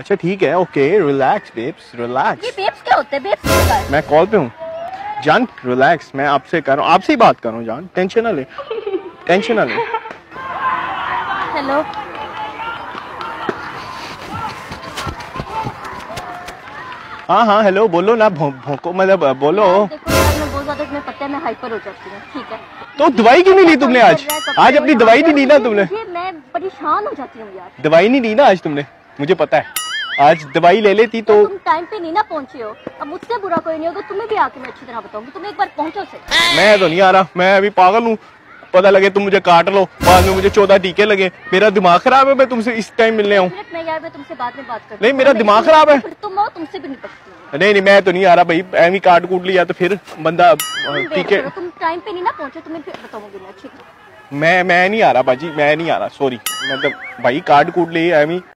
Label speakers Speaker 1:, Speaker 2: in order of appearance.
Speaker 1: अच्छा ठीक है ओके रिलैक्स बेब्स रिलैक्स ये
Speaker 2: बेब्स क्या होते हैं? बेब्स
Speaker 1: मैं कॉल पे हूँ। जान रिलैक्स मैं आपसे कर रहा हूँ आपसे ही बात कर रहा हूँ जान। टेंशन ना ले। टेंशन ना ले।
Speaker 2: हेलो
Speaker 1: हाँ हाँ हेलो बोलो ना भोंको मतलब बोलो।
Speaker 2: देखो मैं बहुत ज़्यादा तुम्हें पता है मैं हाइपर हो जाती हूँ ठीक है?
Speaker 1: तो दवाई क्यों नहीं ली तुमने आज? आज अपनी दवाई नहीं ली ना तुमने?
Speaker 2: मैं परेशान हो जाती हूँ यार।
Speaker 1: दवाई नहीं ली ना आज तुमने? मुझे पता है। आज दवाई ले लेती तो
Speaker 2: तुम टाइम पे नहीं ना पहुँचे हो। अब मुझसे बुरा कोई नहीं होगा तुम्हें भी आके मैं अच्छी तरह बताऊँगी। तुम एक बार पहुंचो से
Speaker 1: मैं तो नहीं आ रहा मैं अभी पागल हूँ। पता लगे तुम मुझे काट लो बाद में मुझे चौदह टीके लगे। मेरा दिमाग खराब है मैं तुमसे इस टाइम मिलने आऊँ।
Speaker 2: में यार मैं तुमसे बाद में बात करती
Speaker 1: नहीं, मेरा दिमाग खराब है।
Speaker 2: तुम आओ तुमसे भी निपटती हूँ।
Speaker 1: नहीं नहीं मैं तो नहीं आ रहा भाई। एम ही काट कूट लिया तो फिर बंदा
Speaker 2: वेट
Speaker 1: टीके
Speaker 2: तुम टाइम पे नहीं ना पहुँचे तुम्हें फिर बताऊँगी मैं ठीक है
Speaker 1: मैं मैं नहीं आ रहा बाजी मैं नहीं आ रहा सॉरी मतलब भाई काट कूट लिए एम ही